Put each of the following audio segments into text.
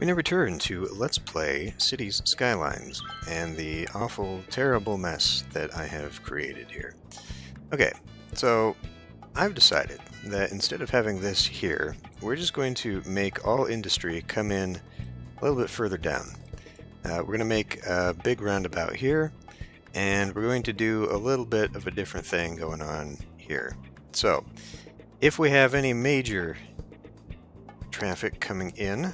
We now return to Let's Play Cities Skylines and the awful, terrible mess that I have created here. Okay, so I've decided that instead of having this here, we're just going to make all industry come in a little bit further down. Uh, we're going to make a big roundabout here, and we're going to do a little bit of a different thing going on here. So, if we have any major traffic coming in,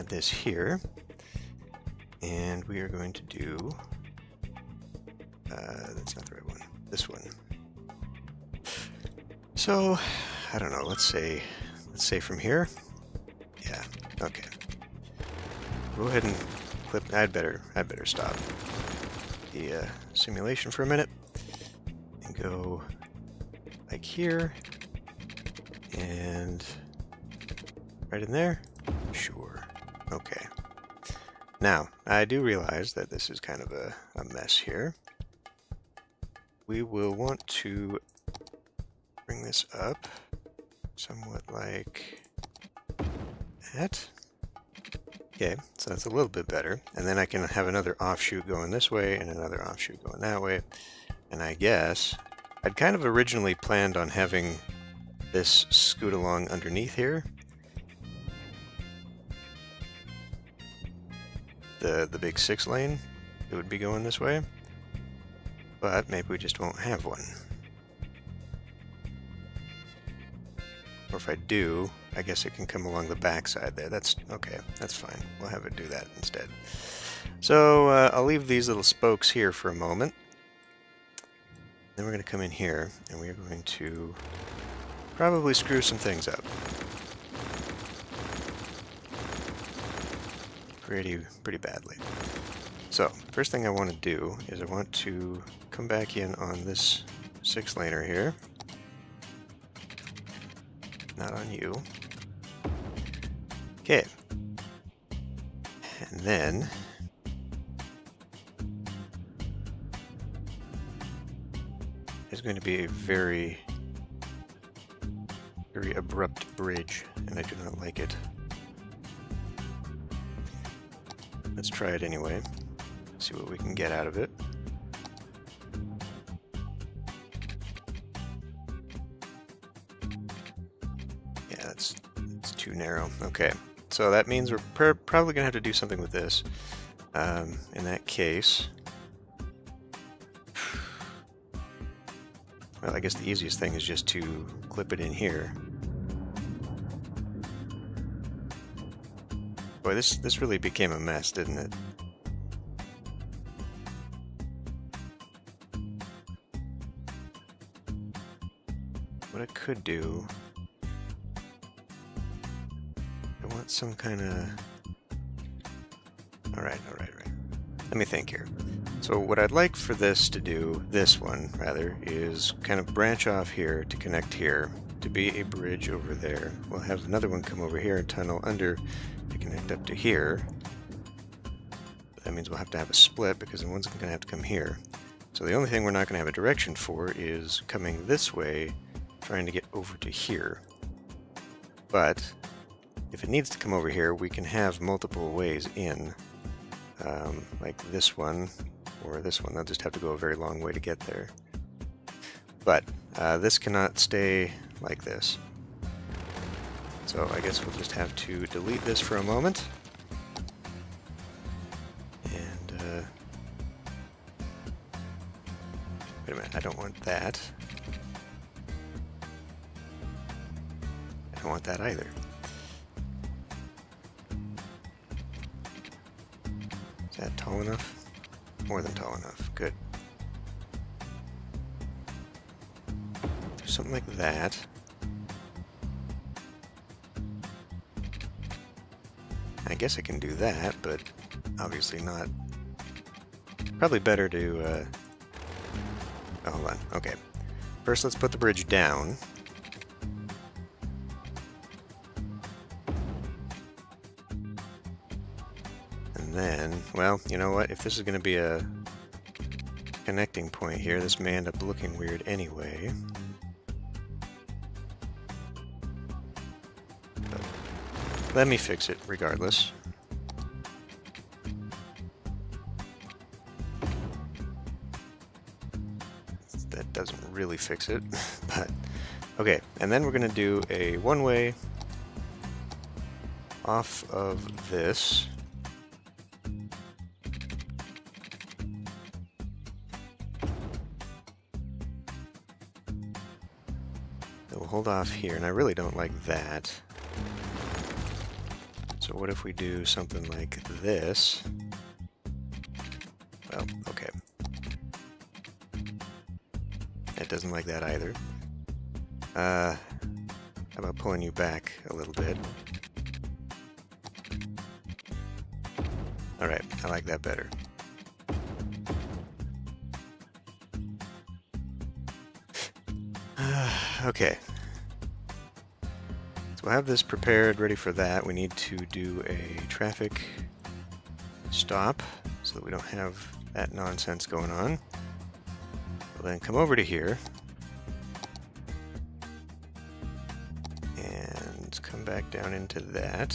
add this here. And we are going to do... Uh, that's not the right one. This one. So, I don't know, let's say... Let's say from here? Yeah, okay. Go ahead and clip... I'd better, I'd better stop the uh, simulation for a minute. And go like here. And right in there. Sure. Okay. Now, I do realize that this is kind of a, a mess here. We will want to bring this up somewhat like that. Okay, so that's a little bit better. And then I can have another offshoot going this way and another offshoot going that way. And I guess I'd kind of originally planned on having this scoot along underneath here the, the big six lane, it would be going this way. But maybe we just won't have one. Or if I do, I guess it can come along the backside there. That's okay, that's fine. We'll have it do that instead. So uh, I'll leave these little spokes here for a moment. Then we're going to come in here and we're going to probably screw some things up. Pretty, pretty badly. So, first thing I want to do is I want to come back in on this six laner here. Not on you. Okay. And then... There's going to be a very, very abrupt bridge, and I do not like it. Let's try it anyway. See what we can get out of it. Yeah, that's, that's too narrow. Okay, so that means we're pr probably going to have to do something with this. Um, in that case... Well, I guess the easiest thing is just to clip it in here. Boy, this, this really became a mess, didn't it? What I could do... I want some kind of... Alright, alright, right. Let me think here. So what I'd like for this to do, this one rather, is kind of branch off here to connect here, to be a bridge over there. We'll have another one come over here and tunnel under to connect up to here. That means we'll have to have a split because the one's going to have to come here. So the only thing we're not going to have a direction for is coming this way, trying to get over to here. But if it needs to come over here, we can have multiple ways in, um, like this one or this one. They'll just have to go a very long way to get there. But uh, this cannot stay like this. So I guess we'll just have to delete this for a moment. And, uh, wait a minute, I don't want that. I don't want that either. Is that tall enough? More than tall enough, good. Something like that. Guess I can do that, but obviously not. Probably better to, uh... Oh, hold on. Okay. First, let's put the bridge down. And then, well, you know what? If this is going to be a connecting point here, this may end up looking weird anyway. Let me fix it regardless. That doesn't really fix it, but okay. And then we're going to do a one-way off of this. We'll hold off here, and I really don't like that. So what if we do something like this? Well, okay. It doesn't like that either. Uh, how about pulling you back a little bit? Alright, I like that better. okay. So we'll have this prepared, ready for that. We need to do a traffic stop so that we don't have that nonsense going on. We'll then come over to here and come back down into that.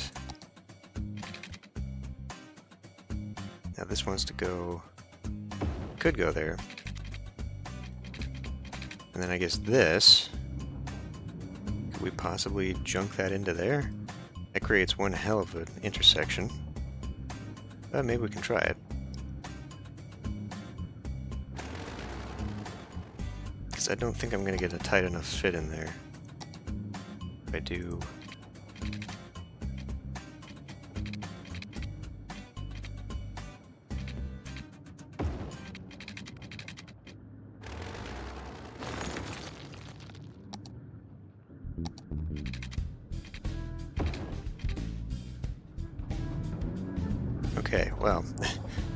Now this wants to go, could go there. And then I guess this, we possibly junk that into there? That creates one hell of an intersection. But maybe we can try it. Because I don't think I'm going to get a tight enough fit in there. If I do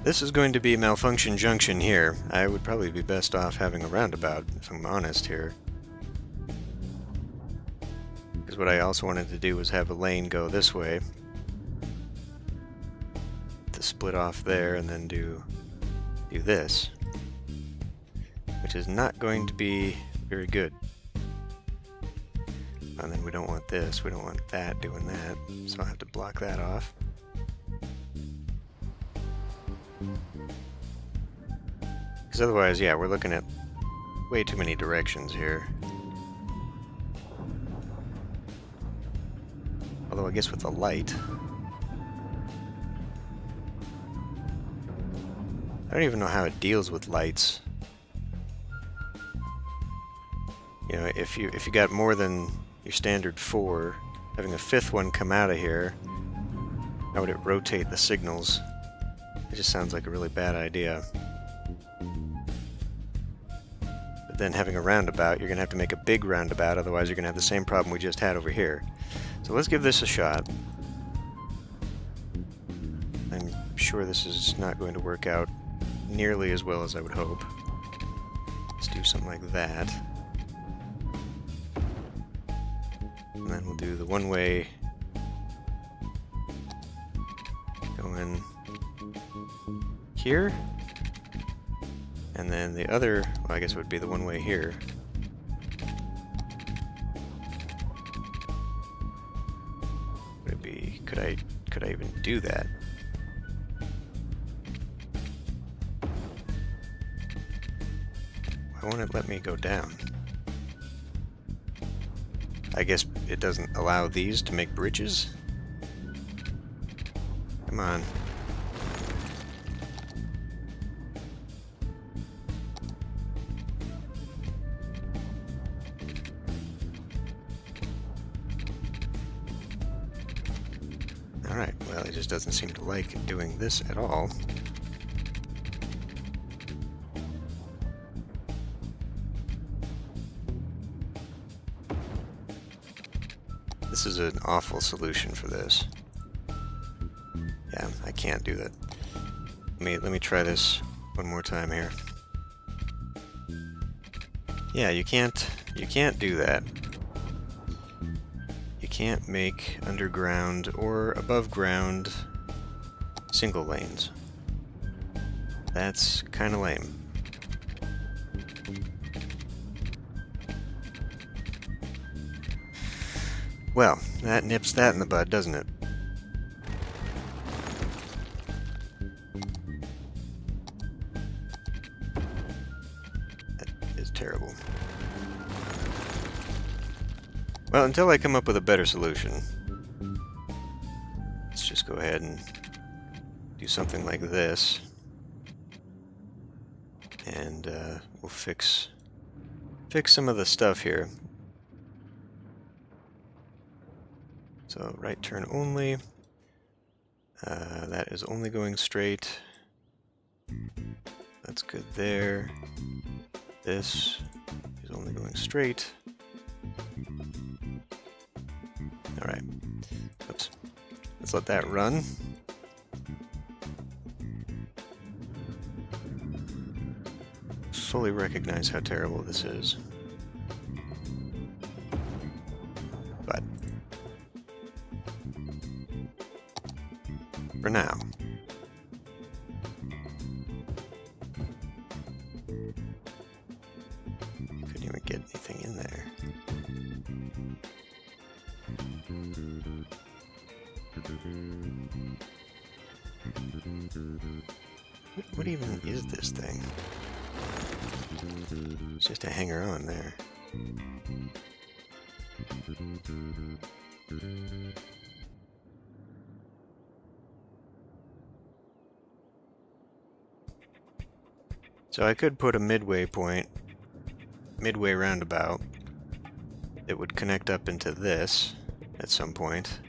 this is going to be malfunction junction here. I would probably be best off having a roundabout, if I'm honest here. Because what I also wanted to do was have a lane go this way. To split off there and then do, do this. Which is not going to be very good. And then we don't want this, we don't want that doing that, so I'll have to block that off. Because otherwise, yeah, we're looking at way too many directions here. Although I guess with the light... I don't even know how it deals with lights. You know, if you if you got more than your standard four, having a fifth one come out of here, how would it rotate the signals? It just sounds like a really bad idea. But then having a roundabout, you're going to have to make a big roundabout, otherwise you're going to have the same problem we just had over here. So let's give this a shot. I'm sure this is not going to work out nearly as well as I would hope. Let's do something like that. And then we'll do the one-way going here. And then the other, well, I guess would be the one-way here. Would it be, could I, could I even do that? Why won't it let me go down? I guess it doesn't allow these to make bridges? Come on. Doesn't seem to like doing this at all. This is an awful solution for this. Yeah, I can't do that. Let me, let me try this one more time here. Yeah, you can't, you can't do that. Can't make underground or above ground single lanes. That's kind of lame. Well, that nips that in the bud, doesn't it? Well, until I come up with a better solution, let's just go ahead and do something like this. And uh, we'll fix fix some of the stuff here. So right turn only. Uh, that is only going straight. That's good there. This is only going straight. Alright. Oops. Let's let that run. Fully recognize how terrible this is. But for now. What, what even is this thing? It's just a hanger on there. So I could put a midway point, midway roundabout, that would connect up into this at some point.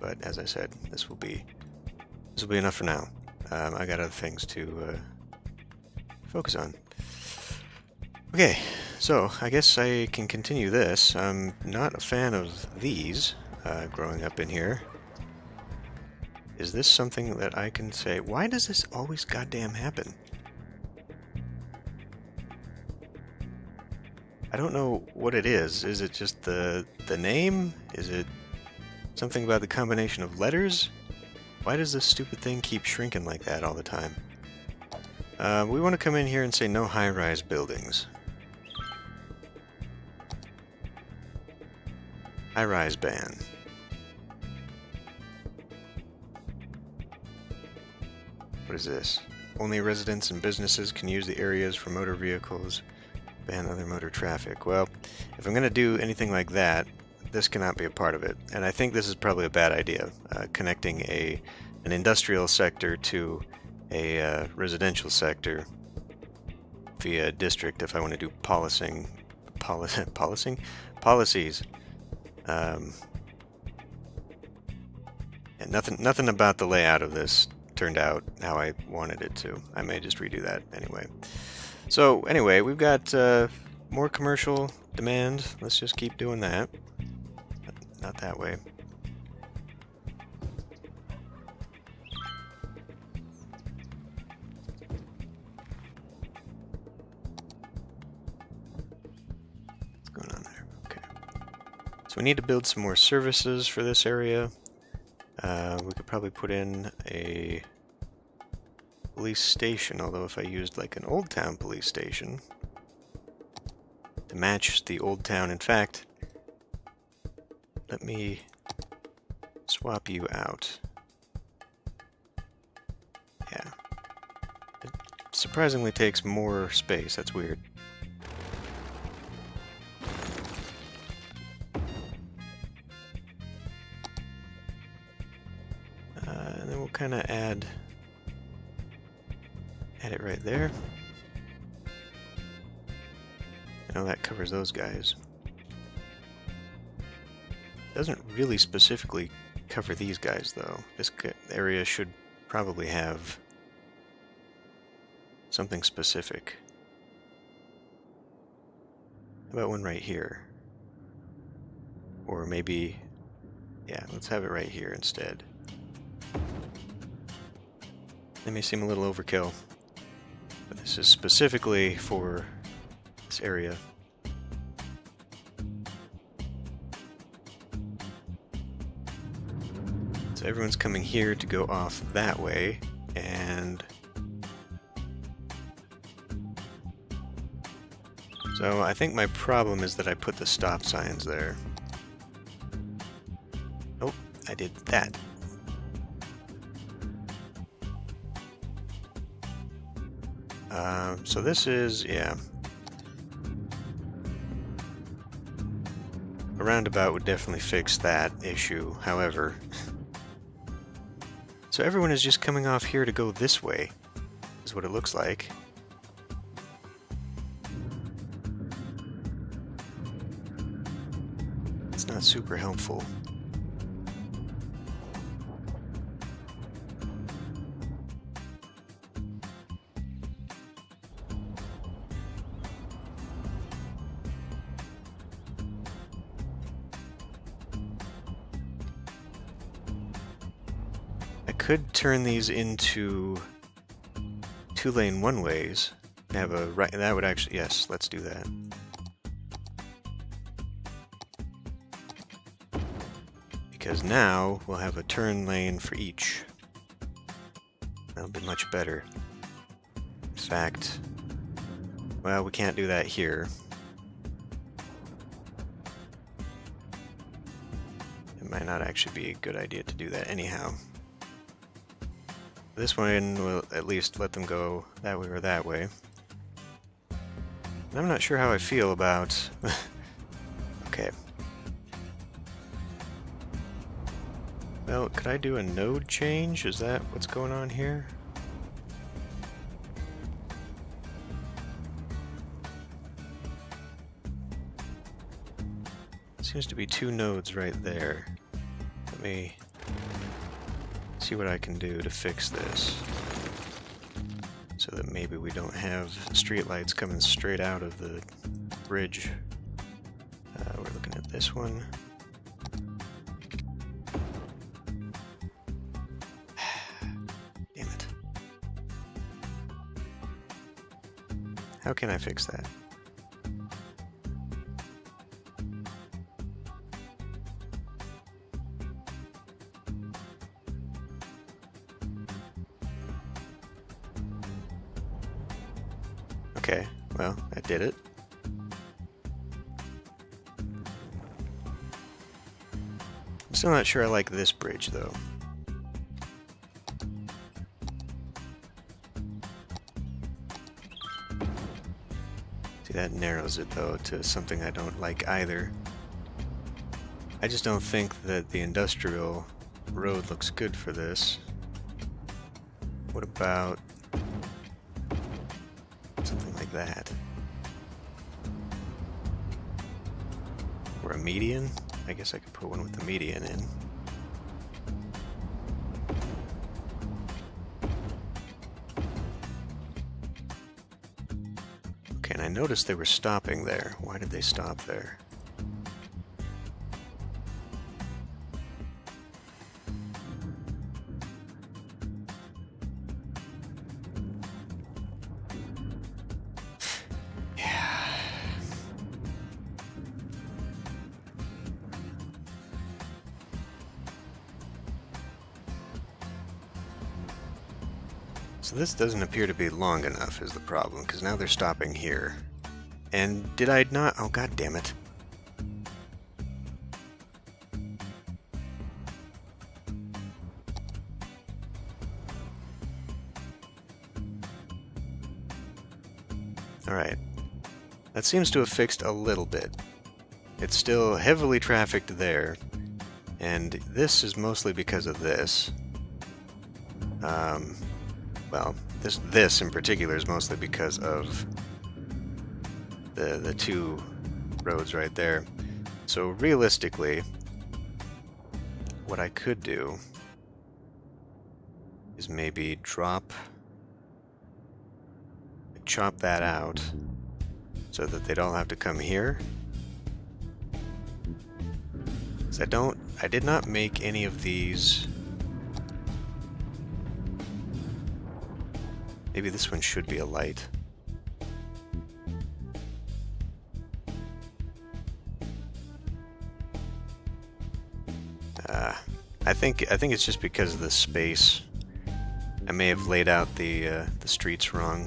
But as I said, this will be this will be enough for now. Um, I got other things to uh, focus on. Okay, so I guess I can continue this. I'm not a fan of these uh, growing up in here. Is this something that I can say? Why does this always goddamn happen? I don't know what it is. Is it just the the name? Is it something about the combination of letters? Why does this stupid thing keep shrinking like that all the time? Uh, we want to come in here and say no high-rise buildings. High-rise ban. What is this? Only residents and businesses can use the areas for motor vehicles. Ban other motor traffic. Well, if I'm going to do anything like that, this cannot be a part of it. And I think this is probably a bad idea, uh, connecting a an industrial sector to a uh, residential sector via district if I want to do policing, poli policing? Policies. Um, and nothing, nothing about the layout of this turned out how I wanted it to. I may just redo that anyway. So anyway, we've got uh, more commercial demand. Let's just keep doing that. Not that way. What's going on there? Okay. So we need to build some more services for this area. Uh, we could probably put in a police station, although if I used like an Old Town police station to match the Old Town, in fact, let me swap you out. Yeah. It surprisingly takes more space, that's weird. Uh, and then we'll kind of add add it right there. I know that covers those guys doesn't really specifically cover these guys, though. This area should probably have something specific. How about one right here? Or maybe... Yeah, let's have it right here instead. That may seem a little overkill, but this is specifically for this area. Everyone's coming here to go off that way, and... So I think my problem is that I put the stop signs there. Oh, I did that. Um, so this is, yeah. a roundabout would definitely fix that issue. However, so everyone is just coming off here to go this way, is what it looks like. It's not super helpful. Could turn these into two-lane one-ways. Have a right. That would actually yes. Let's do that. Because now we'll have a turn lane for each. That'll be much better. In fact, well, we can't do that here. It might not actually be a good idea to do that anyhow. This one will at least let them go that way or that way. I'm not sure how I feel about... okay. Well, could I do a node change? Is that what's going on here? Seems to be two nodes right there. Let me see what I can do to fix this. So that maybe we don't have streetlights coming straight out of the bridge. Uh, we're looking at this one. Damn it. How can I fix that? Did it. I'm still not sure I like this bridge, though. See, that narrows it, though, to something I don't like either. I just don't think that the industrial road looks good for this. What about something like that. Or a median? I guess I could put one with the median in. Okay, and I noticed they were stopping there. Why did they stop there? This doesn't appear to be long enough is the problem, because now they're stopping here. And did I not? Oh, god damn it. Alright. That seems to have fixed a little bit. It's still heavily trafficked there, and this is mostly because of this. Um, well, this this in particular is mostly because of the the two roads right there. So realistically, what I could do is maybe drop chop that out so that they'd all have to come here. I don't I did not make any of these Maybe this one should be a light. Uh, I think I think it's just because of the space. I may have laid out the uh, the streets wrong.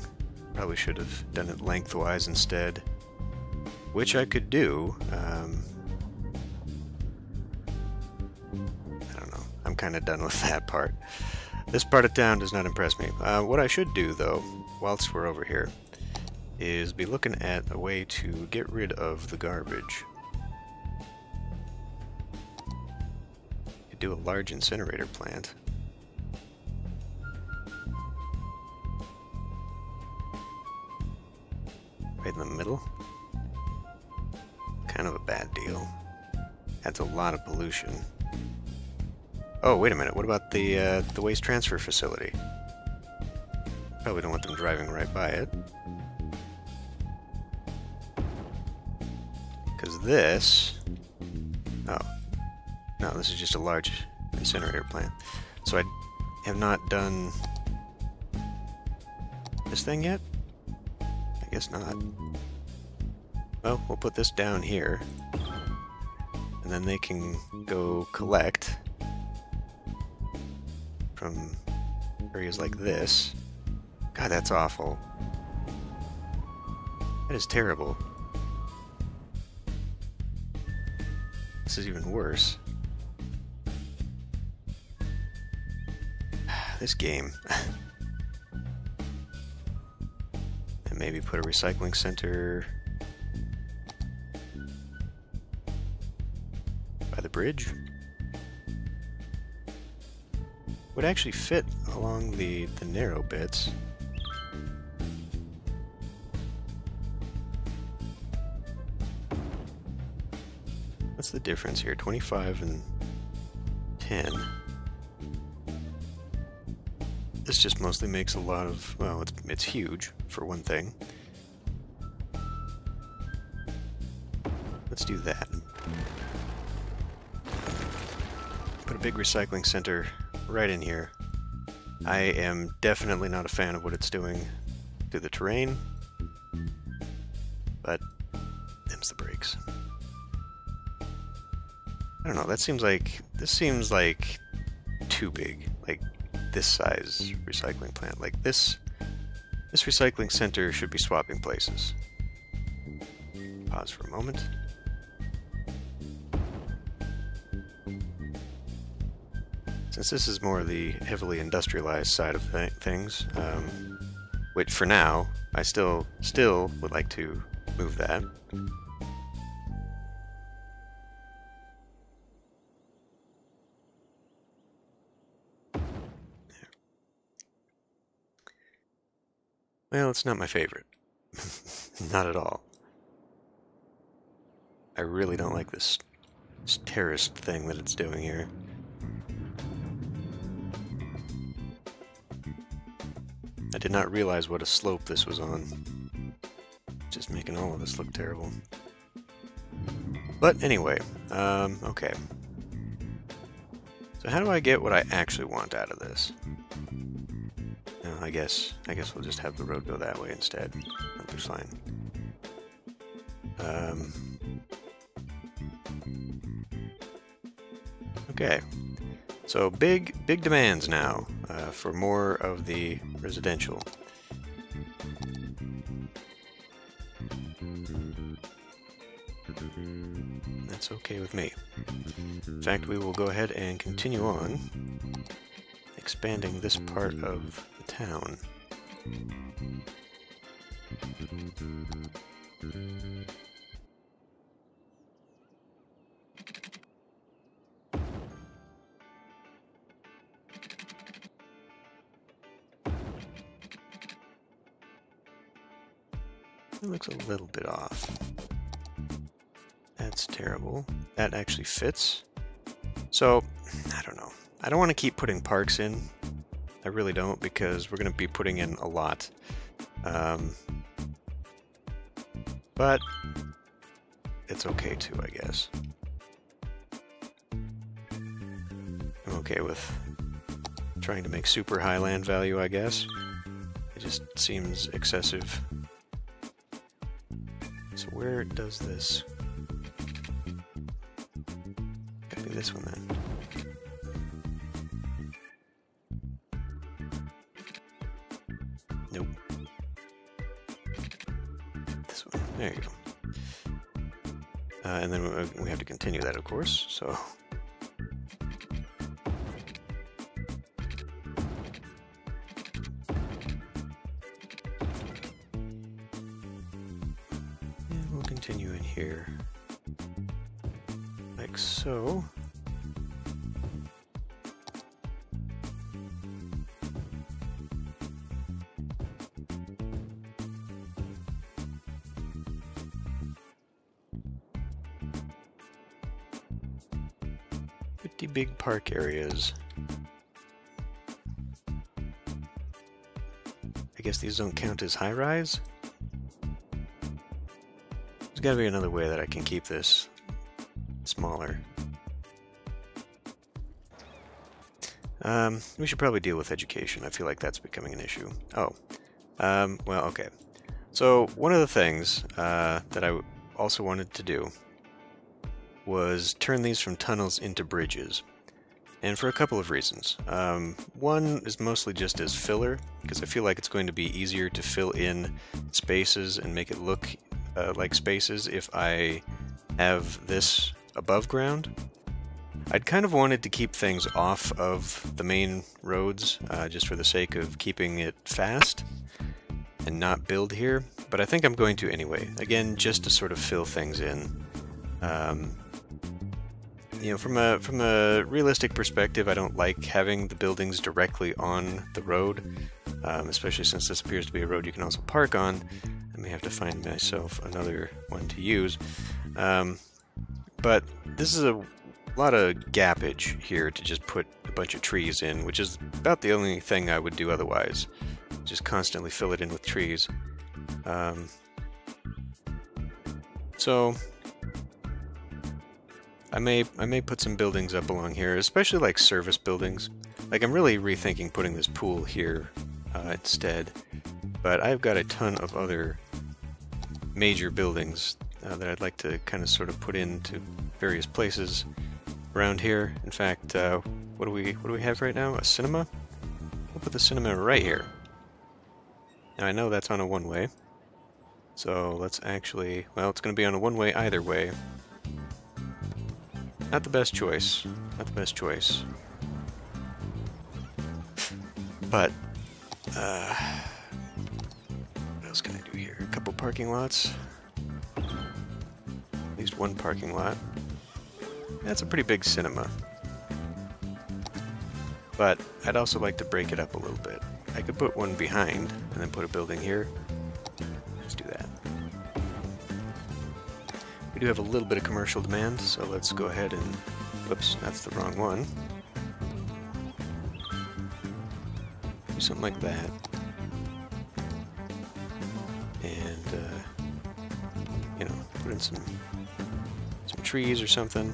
Probably should have done it lengthwise instead, which I could do. Um, I don't know. I'm kind of done with that part. This part of town does not impress me. Uh, what I should do, though, whilst we're over here, is be looking at a way to get rid of the garbage. do a large incinerator plant. Right in the middle. Kind of a bad deal. That's a lot of pollution. Oh, wait a minute. What about the uh, the waste transfer facility? Probably don't want them driving right by it. Because this... Oh. No, this is just a large incinerator plant. So I have not done this thing yet? I guess not. Well, we'll put this down here. And then they can go collect from areas like this. God, that's awful. That is terrible. This is even worse. this game. and maybe put a recycling center by the bridge. Would actually fit along the, the narrow bits. What's the difference here? 25 and 10. This just mostly makes a lot of, well, it's, it's huge, for one thing. Let's do that. Put a big recycling center right in here. I am definitely not a fan of what it's doing to the terrain, but them's the breaks. I don't know, that seems like, this seems like too big. Like, this size recycling plant. Like, this, this recycling center should be swapping places. Pause for a moment. Since this is more the heavily industrialized side of th things, um, which for now, I still, still would like to move that. Well, it's not my favorite. not at all. I really don't like this, this terrorist thing that it's doing here. I did not realize what a slope this was on. Just making all of this look terrible. But anyway, um, okay. So how do I get what I actually want out of this? I guess I guess we'll just have the road go that way instead. That looks fine. Um, okay, so big big demands now uh, for more of the residential. That's okay with me. In fact, we will go ahead and continue on expanding this part of the town. Looks a little bit off. That's terrible. That actually fits. So, I don't know. I don't want to keep putting parks in I really don't because we're going to be putting in a lot. Um, but it's okay too, I guess. I'm okay with trying to make super high land value, I guess. It just seems excessive. Where does this... Gotta be this one then. Nope. This one. There you go. Uh, and then we have to continue that, of course, so... 50 big park areas. I guess these don't count as high rise? There's gotta be another way that I can keep this smaller. Um, we should probably deal with education. I feel like that's becoming an issue. Oh, um, well, okay. So one of the things uh, that I also wanted to do was turn these from tunnels into bridges. And for a couple of reasons. Um, one is mostly just as filler, because I feel like it's going to be easier to fill in spaces and make it look uh, like spaces if I have this above ground. I'd kind of wanted to keep things off of the main roads, uh, just for the sake of keeping it fast and not build here, but I think I'm going to anyway. Again, just to sort of fill things in. Um, you know, from a from a realistic perspective, I don't like having the buildings directly on the road, um, especially since this appears to be a road you can also park on. I may have to find myself another one to use. Um, but this is a lot of gappage here to just put a bunch of trees in, which is about the only thing I would do otherwise. Just constantly fill it in with trees. Um, so I may I may put some buildings up along here, especially like service buildings. Like I'm really rethinking putting this pool here uh, instead, but I've got a ton of other major buildings uh, that I'd like to kind of sort of put into various places around here. In fact, uh, what do we what do we have right now? A cinema? We'll put the cinema right here. Now I know that's on a one-way, so let's actually well, it's going to be on a one-way either way. Not the best choice. Not the best choice. But, uh, what else can I do here? A couple parking lots. At least one parking lot. That's a pretty big cinema. But I'd also like to break it up a little bit. I could put one behind and then put a building here. Do have a little bit of commercial demand, so let's go ahead and... Whoops, that's the wrong one. Do something like that. And, uh, you know, put in some, some trees or something.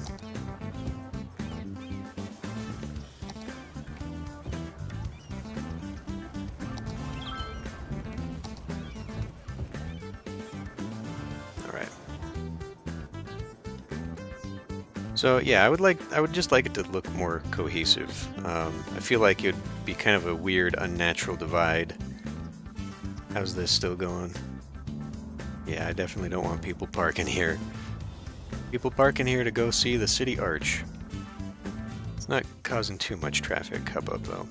So yeah, I would like I would just like it to look more cohesive. Um, I feel like it would be kind of a weird, unnatural divide. How's this still going? Yeah, I definitely don't want people parking here. People parking here to go see the city arch. It's not causing too much traffic hubbub though.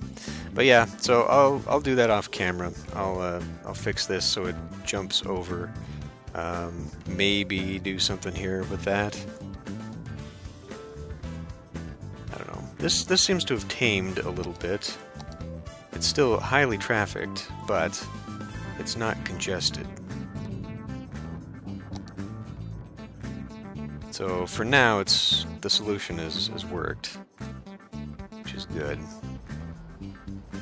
But yeah, so I'll I'll do that off camera. I'll uh, I'll fix this so it jumps over. Um, maybe do something here with that. This, this seems to have tamed a little bit. It's still highly trafficked, but it's not congested. So for now, it's the solution is has worked, which is good.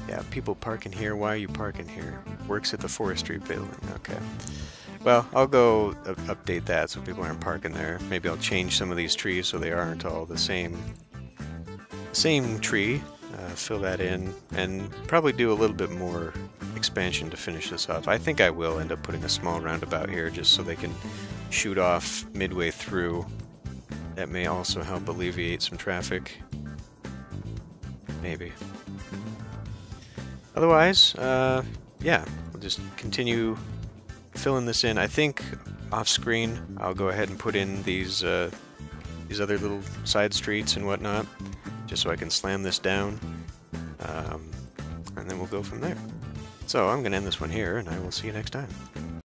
Yeah, people parking here. Why are you parking here? Works at the forestry building. Okay. Well, I'll go update that so people aren't parking there. Maybe I'll change some of these trees so they aren't all the same same tree, uh, fill that in, and probably do a little bit more expansion to finish this off. I think I will end up putting a small roundabout here just so they can shoot off midway through. That may also help alleviate some traffic. Maybe. Otherwise, uh, yeah, we'll just continue filling this in. I think off screen I'll go ahead and put in these uh, these other little side streets and whatnot just so I can slam this down. Um, and then we'll go from there. So I'm going to end this one here, and I will see you next time.